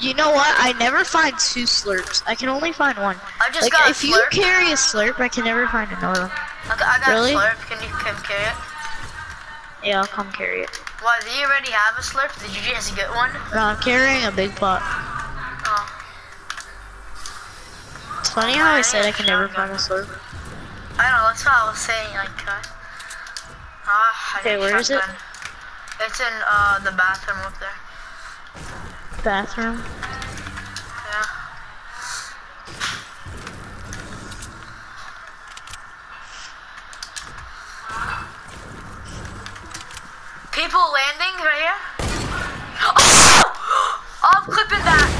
you know what? I never find two slurps. I can only find one. I just Like, got if you carry a slurp, I can never find another one. I got, I got Really? a slurp. Can you come carry it? Yeah, I'll come carry it. Why, do you already have a slurp? Did you just get one? No, I'm carrying a big pot. Oh. It's funny how I said I can never find a slurp. I know, that's what I was saying, like, uh, ah, I Okay, where is it? It's in, uh, the bathroom up there bathroom? Yeah. People landing right here? Oh! I'm clipping that!